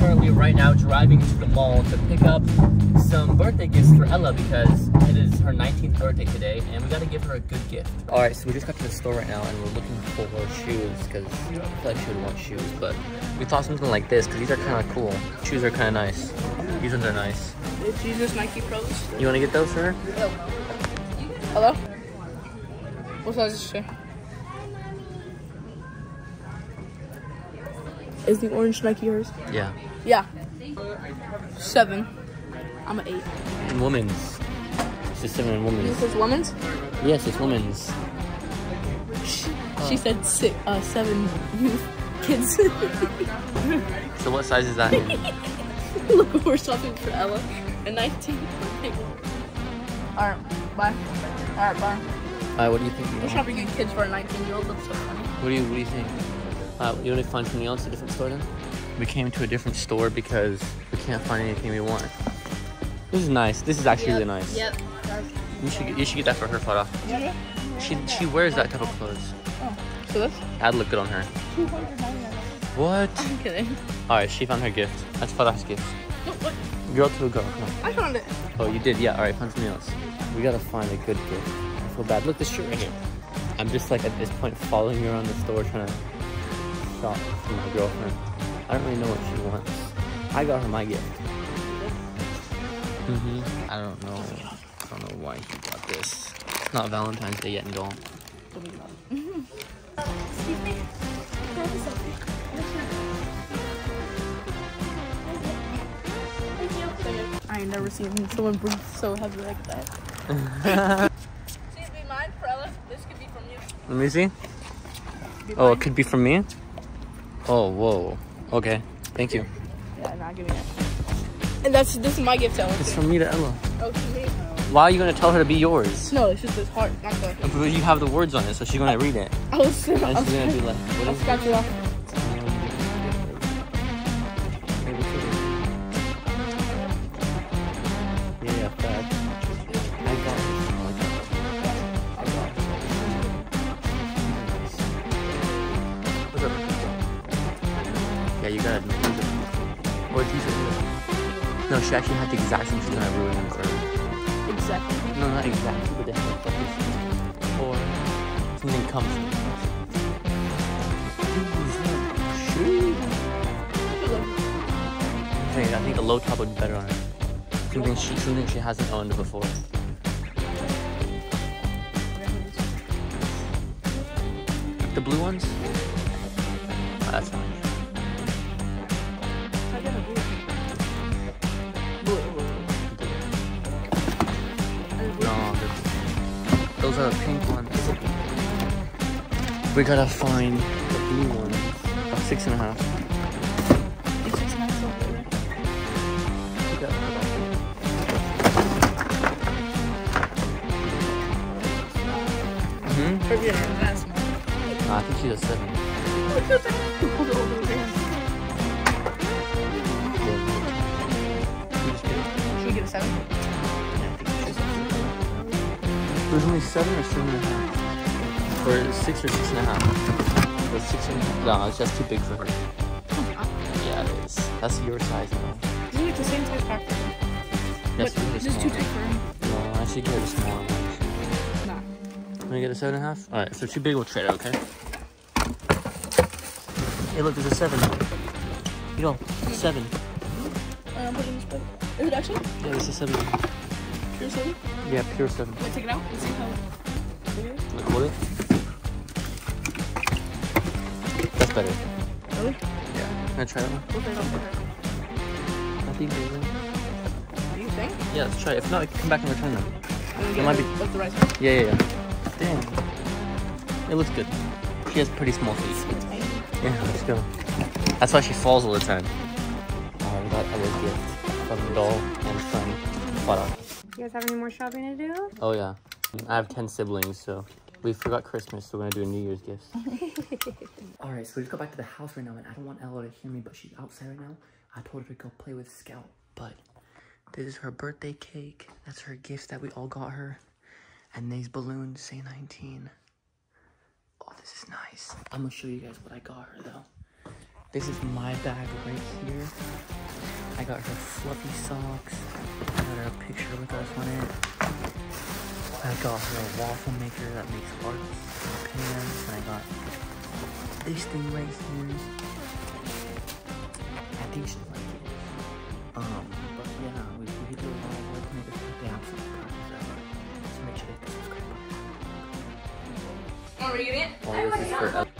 currently right now driving to the mall to pick up some birthday gifts for Ella because it is her 19th birthday today and we gotta give her a good gift. All right, so we just got to the store right now and we're looking for shoes because I feel like she would want shoes, but we thought something like this because these are kind of cool. Shoes are kind of nice. These ones are nice. Jesus Nike Pros. You want to get those for her? Hello? What size is she? Is the orange Nike yours? Yeah. Yeah. Seven. I'm an eight. In women's. It's just seven in This women's. is women's? Yes, it's women's. She said six, uh, seven kids. So what size is that in? Look, we're shopping for Ella. A 19. Alright, bye. Alright, bye. Alright, what do you think? We're shopping kids for a 19 year old. That's so funny. What do you What do you think? Uh, you want to find something else, a different store then? We came to a different store because we can't find anything we want. This is nice. This is actually really nice. Yep. You should get, you should get that for her photo. Yeah. She she wears that type of clothes. Oh, so this? That'd look good on her. 299 What? I'm kidding. All right, she found her gift. That's Farah's gift. No, what? Girl to a girl. Come on. I found it. Oh, you did? Yeah. All right, find something else. We gotta find a good gift. I feel bad. Look, this shirt right here. I'm just like at this point following her around the store trying to shop for my girlfriend. I don't really know what she wants. I got her my gift. hmm I don't know. I don't know why he got this. It's not Valentine's Day yet, and don't. Excuse me. Can I have a selfie? Thank you. I ain't never seen someone breathe so heavy like that. Please be mine, Prella. This could be from you. Let me see. Be Oh, mine. it could be from me? Oh, whoa. Okay. Thank you. Yeah, not giving it. And that's this is my gift to Ella. It's from me to Ella. Oh, to me. Why are you gonna tell her to be yours? No, it's just this heart, not the. But you have the words on it, so she's gonna read it. I was. I And was she's gonna be like, what I'll scratch it off. She actually had the exact same she's gonna ruin them for. Exactly. No, not exactly, but definitely. Or something comfy. Shoes. I think, I a low top would be better on her. Something she something she hasn't owned before. The blue ones? Ah, that's fine. Those are the pink ones. We gotta find the blue ones. Oh, six and a half. We gotta put that there. Mhm. Maybe not that small. Nah, I think she's a seven. Should we get a seven? There's only seven or seven and a half. Or six or six and a half. Or six and a half. No, it's just too big for her. Yeah, it is. That's your size now. Isn't it the same size pack for him? That's But really this is too big for him. No, I should get a smaller one. Nah. Can we get a seven and a half? Alright, so too big, we'll trade it, okay? Hey, look, there's a seven. You know, seven. Um, put it in this bag. Is it actually? Yeah, there's a seven. Pure seven? Yeah, pure seven. Wait, take it out. Let's see how. Look, hold it. That's better. Really? Yeah. Can I try that one? We'll take it. I think they will. Do you think? Yeah, let's try it. If not, I can come back and return them. And It might be- What's the right side? Yeah, yeah, yeah. Damn. It looks good. She has pretty small feet. It's tiny. Yeah, let's go. That's why she falls all the time. Oh, we got a little gift from Doll and from Farah. You guys have any more shopping to do? Oh, yeah. I have 10 siblings, so we forgot Christmas, so we're gonna do a New Year's gift. all right, so we just got back to the house right now, and I don't want Ella to hear me, but she's outside right now. I told her to go play with Scout, but this is her birthday cake. That's her gift that we all got her. And these balloons say 19. Oh, this is nice. I'm gonna show you guys what I got her though. This is my bag right here. I got her fluffy socks. I got her a picture with us on it. I got her a waffle maker that makes hearts and pans. And I got this thing right here. I think she like it. Um, but yeah, we, we did a lot of work to make this happy. I'm super proud of her. So make sure to hit the subscribe button. Are we getting it? All this is for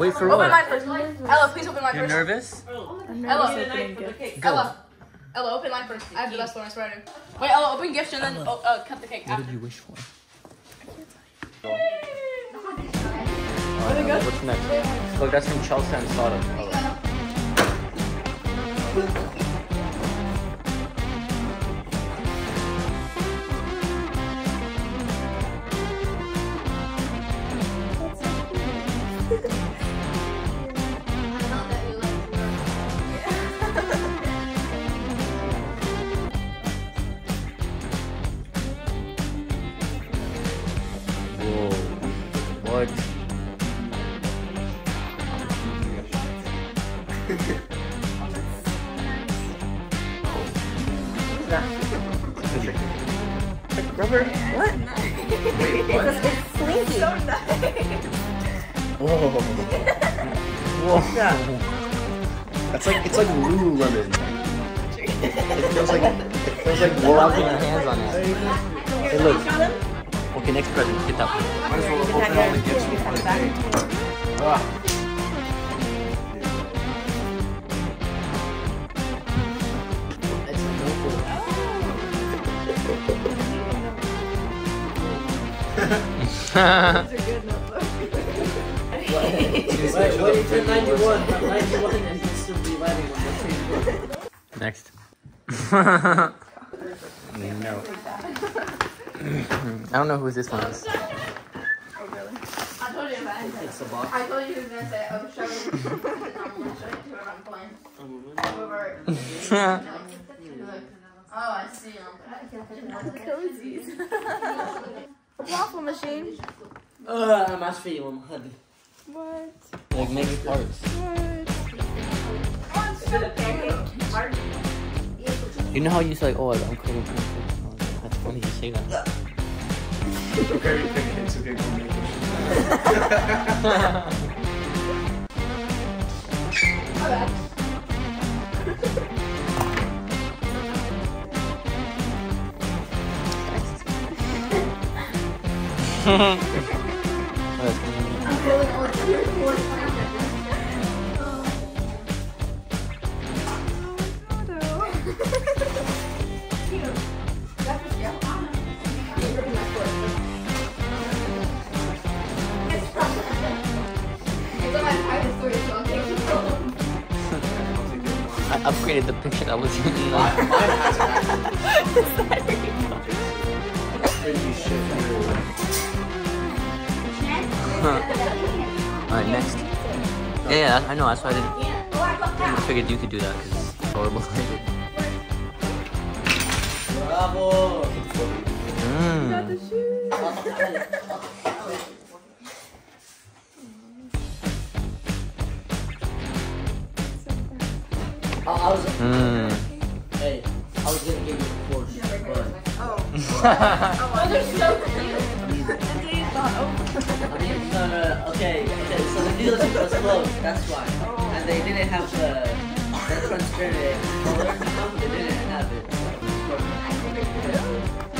Wait for Open what? mine first. Ella, please open mine You're first. nervous? Ella, Go. Ella, Ella, open mine first. I have the best one, I swear to. Wait, Ella, open gifts and then oh, uh, cut the cake What after. did you wish for? Alright, what's next? Look, that's from Chelsea and Sada. Rubber? What? Wait, what? Whoa. Whoa. That's like it's like Lululemon. It feels like it feels like We're all warm. putting our hands on it. Hey, look. Okay, next present. Get that one. Might as well open all the gifts before the day. Next. no. I don't know who this one is. I told you about it. I told you he was gonna say, oh, show me. I'm gonna show you whoever I'm playing. Whoever. Oh, I see him. Cozies. Waffle machine. Uh, mas feio, mano. Hadi. What? like making parts. What? You know how you say like, oh, I'm cooking pancakes. That's funny you say that. Okay, okay, it's okay. go make it. I upgraded the picture that was in the Alright, next. Yeah, yeah, I know, that's why I didn't. I figured you could do that because it's horrible. Bravo! mm. I, I was, Mm. hey, I was gonna give you a Porsche, but Oh, they're so no, okay, okay, so the dealership was closed, that's why. And they didn't have the, transparent color, they didn't have it. Oh,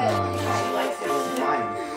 She likes it. Mine.